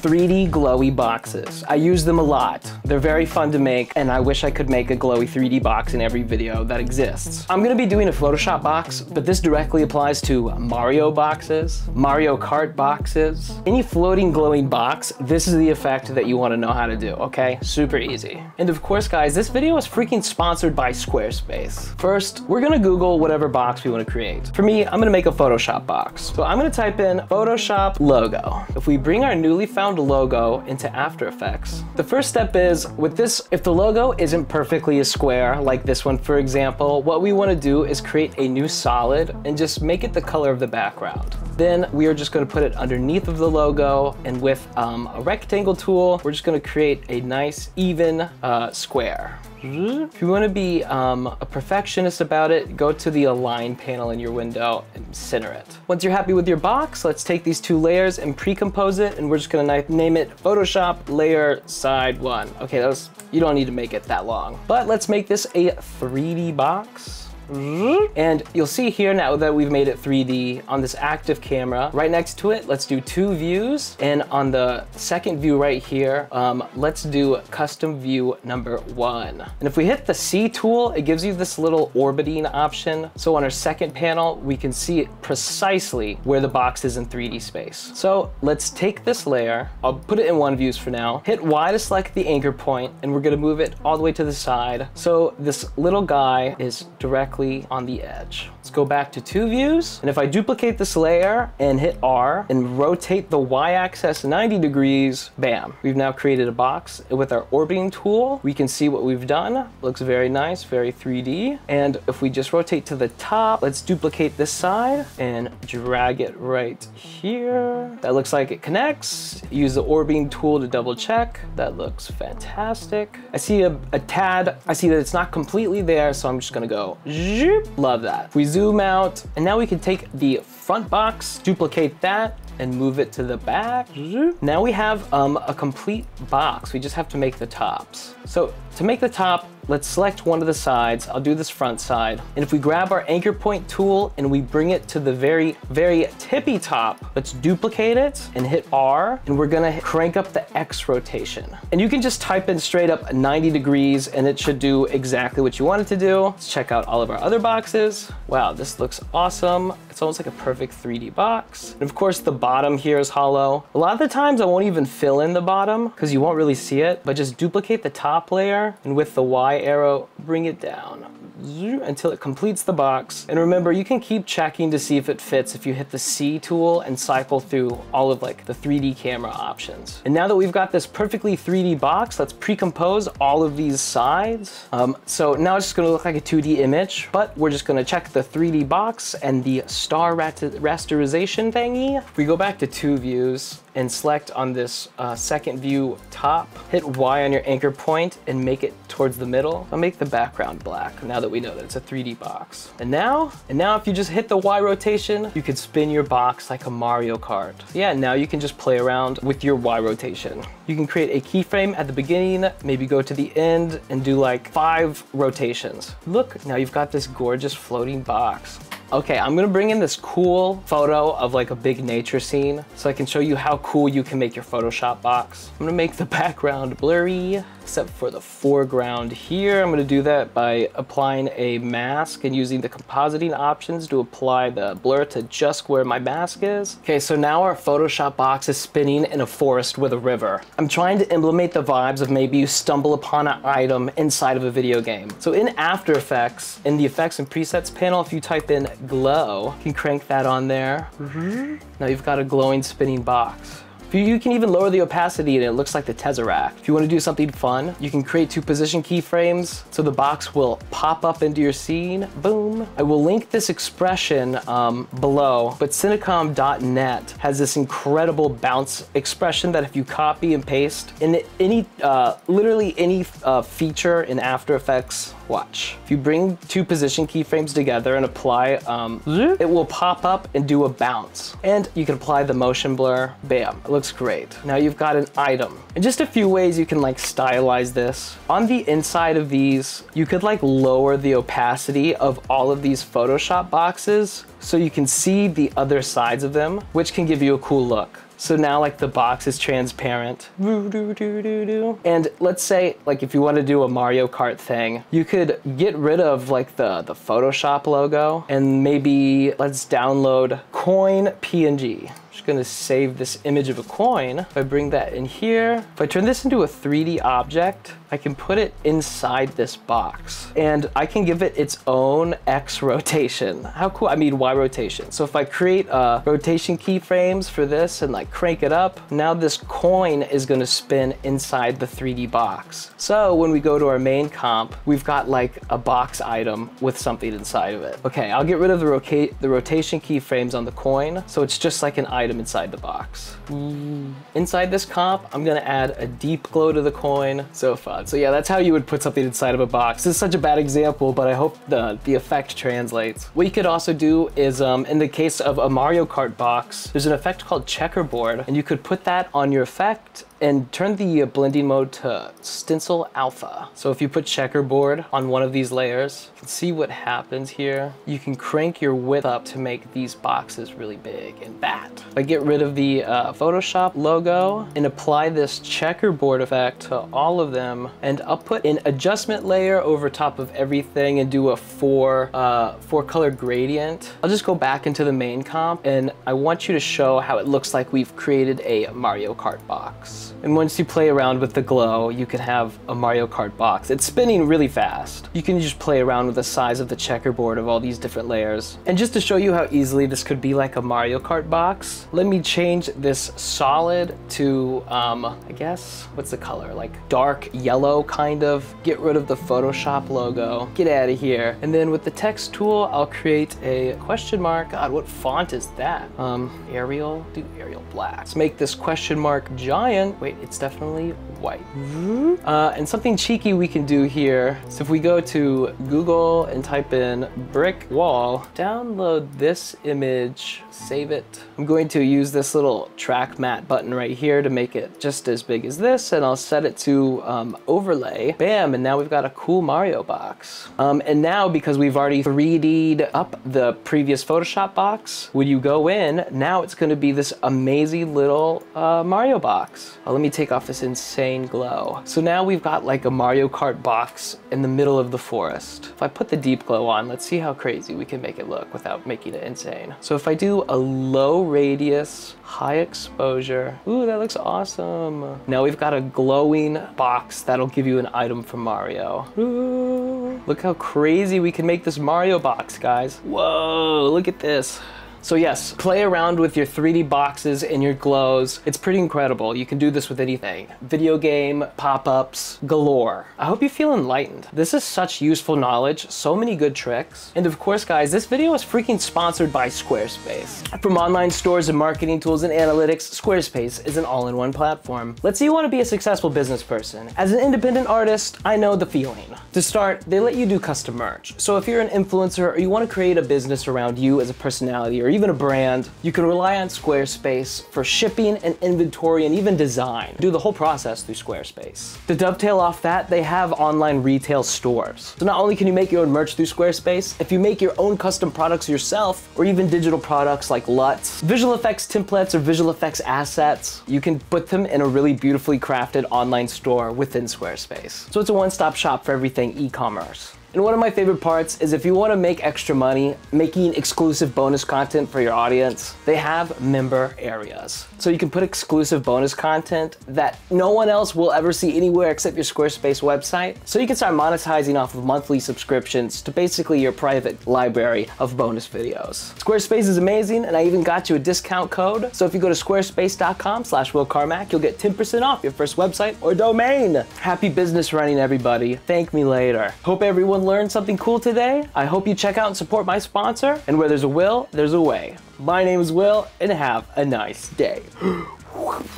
3D glowy boxes. I use them a lot. They're very fun to make, and I wish I could make a glowy 3D box in every video that exists. I'm gonna be doing a Photoshop box, but this directly applies to Mario boxes, Mario Kart boxes, any floating glowing box, this is the effect that you wanna know how to do, okay? Super easy. And of course, guys, this video is freaking sponsored by Squarespace. First, we're gonna Google whatever box we wanna create. For me, I'm gonna make a Photoshop box. So I'm gonna type in Photoshop logo. If we bring our newly found logo into After Effects, the first step is with this, if the logo isn't perfectly a square, like this one, for example, what we wanna do is create a new solid and just make it the color of the background. Then we are just gonna put it underneath of the logo and with um, a rectangle tool, we're just gonna create a nice even uh, square. If you want to be um, a perfectionist about it, go to the align panel in your window and center it. Once you're happy with your box, let's take these two layers and pre-compose it, and we're just gonna name it Photoshop Layer Side 1. Okay, that was, you don't need to make it that long. But let's make this a 3D box. And you'll see here now that we've made it 3D on this active camera, right next to it, let's do two views. And on the second view right here, um, let's do custom view number one. And if we hit the C tool, it gives you this little orbiting option. So on our second panel, we can see precisely where the box is in 3D space. So let's take this layer, I'll put it in one views for now, hit Y to select the anchor point, and we're gonna move it all the way to the side. So this little guy is directly directly on the edge. Let's go back to two views. And if I duplicate this layer and hit R and rotate the Y-axis 90 degrees, bam, we've now created a box. With our orbiting tool, we can see what we've done. Looks very nice, very 3D. And if we just rotate to the top, let's duplicate this side and drag it right here. That looks like it connects. Use the orbiting tool to double check. That looks fantastic. I see a, a tad, I see that it's not completely there, so I'm just gonna go Love that. we zoom out, and now we can take the front box, duplicate that, and move it to the back. Now we have um, a complete box. We just have to make the tops. So to make the top, let's select one of the sides. I'll do this front side. And if we grab our anchor point tool and we bring it to the very, very tippy top, let's duplicate it and hit R, and we're gonna crank up the X rotation. And you can just type in straight up 90 degrees and it should do exactly what you want it to do. Let's check out all of our other boxes. Wow, this looks awesome. It's almost like a perfect 3D box. And of course, the bottom here is hollow. A lot of the times I won't even fill in the bottom because you won't really see it, but just duplicate the top layer and with the Y arrow, bring it down until it completes the box. And remember, you can keep checking to see if it fits if you hit the C tool and cycle through all of like the 3D camera options. And now that we've got this perfectly 3D box, let's pre-compose all of these sides. Um, so now it's just gonna look like a 2D image, but we're just gonna check the 3D box and the star rasterization thingy. We go back to two views, and select on this uh, second view top, hit Y on your anchor point and make it towards the middle. I'll make the background black now that we know that it's a 3D box. And now, and now if you just hit the Y rotation, you could spin your box like a Mario Kart. Yeah, now you can just play around with your Y rotation. You can create a keyframe at the beginning, maybe go to the end and do like five rotations. Look, now you've got this gorgeous floating box. Okay, I'm gonna bring in this cool photo of like a big nature scene so I can show you how cool you can make your Photoshop box. I'm gonna make the background blurry except for the foreground here. I'm gonna do that by applying a mask and using the compositing options to apply the blur to just where my mask is. Okay, so now our Photoshop box is spinning in a forest with a river. I'm trying to implement the vibes of maybe you stumble upon an item inside of a video game. So in After Effects, in the Effects and Presets panel, if you type in glow, you can crank that on there. Mm-hmm. Now you've got a glowing spinning box. You can even lower the opacity and it looks like the Tesseract. If you want to do something fun, you can create two position keyframes so the box will pop up into your scene. Boom. I will link this expression um, below, but Cinecom.net has this incredible bounce expression that if you copy and paste in any, uh, literally any uh, feature in After Effects, watch. If you bring two position keyframes together and apply, um, it will pop up and do a bounce. And you can apply the motion blur, bam it looks great. Now you've got an item. And just a few ways you can like stylize this. On the inside of these, you could like lower the opacity of all of these Photoshop boxes so you can see the other sides of them, which can give you a cool look. So now like the box is transparent. And let's say like if you want to do a Mario Kart thing, you could get rid of like the, the Photoshop logo and maybe let's download coin PNG just gonna save this image of a coin. If I bring that in here, if I turn this into a 3D object, I can put it inside this box and I can give it its own X rotation. How cool, I mean Y rotation. So if I create uh, rotation keyframes for this and like crank it up, now this coin is gonna spin inside the 3D box. So when we go to our main comp, we've got like a box item with something inside of it. Okay, I'll get rid of the, the rotation keyframes on the coin. So it's just like an item inside the box. Mm. Inside this comp, I'm gonna add a deep glow to the coin. So fun. So yeah, that's how you would put something inside of a box. This is such a bad example, but I hope the, the effect translates. What you could also do is, um, in the case of a Mario Kart box, there's an effect called checkerboard, and you could put that on your effect and turn the blending mode to stencil alpha. So if you put checkerboard on one of these layers, see what happens here. You can crank your width up to make these boxes really big and fat. I get rid of the uh, Photoshop logo and apply this checkerboard effect to all of them and I'll put an adjustment layer over top of everything and do a four, uh, four color gradient. I'll just go back into the main comp and I want you to show how it looks like we've created a Mario Kart box. And once you play around with the glow, you can have a Mario Kart box. It's spinning really fast. You can just play around with the size of the checkerboard of all these different layers. And just to show you how easily this could be like a Mario Kart box, let me change this solid to, um, I guess, what's the color? Like dark yellow kind of. Get rid of the Photoshop logo. Get out of here. And then with the text tool, I'll create a question mark. God, what font is that? Um, Arial, do Arial black. Let's make this question mark giant. Wait, it's definitely white. Uh, and something cheeky we can do here. So if we go to Google and type in brick wall, download this image, save it. I'm going to use this little track matte button right here to make it just as big as this. And I'll set it to um, overlay. Bam, and now we've got a cool Mario box. Um, and now because we've already 3D'd up the previous Photoshop box, when you go in, now it's gonna be this amazing little uh, Mario box. Uh, let me take off this insane glow. So now we've got like a Mario Kart box in the middle of the forest. If I put the deep glow on, let's see how crazy we can make it look without making it insane. So if I do a low radius, high exposure, ooh, that looks awesome. Now we've got a glowing box that'll give you an item from Mario. Ooh, look how crazy we can make this Mario box, guys. Whoa, look at this. So yes, play around with your 3D boxes and your glows. It's pretty incredible. You can do this with anything. Video game, pop-ups, galore. I hope you feel enlightened. This is such useful knowledge, so many good tricks. And of course, guys, this video is freaking sponsored by Squarespace. From online stores and marketing tools and analytics, Squarespace is an all-in-one platform. Let's say you want to be a successful business person. As an independent artist, I know the feeling. To start, they let you do custom merch. So if you're an influencer or you want to create a business around you as a personality or even a brand, you can rely on Squarespace for shipping and inventory and even design. Do the whole process through Squarespace. To dovetail off that, they have online retail stores. So not only can you make your own merch through Squarespace, if you make your own custom products yourself, or even digital products like LUTs, visual effects templates or visual effects assets, you can put them in a really beautifully crafted online store within Squarespace. So it's a one-stop shop for everything e-commerce. And one of my favorite parts is if you want to make extra money making exclusive bonus content for your audience, they have member areas. So you can put exclusive bonus content that no one else will ever see anywhere except your Squarespace website. So you can start monetizing off of monthly subscriptions to basically your private library of bonus videos. Squarespace is amazing and I even got you a discount code. So if you go to squarespace.com slash Will Carmack, you'll get 10% off your first website or domain. Happy business running everybody. Thank me later. Hope everyone learned something cool today. I hope you check out and support my sponsor. And where there's a will, there's a way. My name is Will, and have a nice day.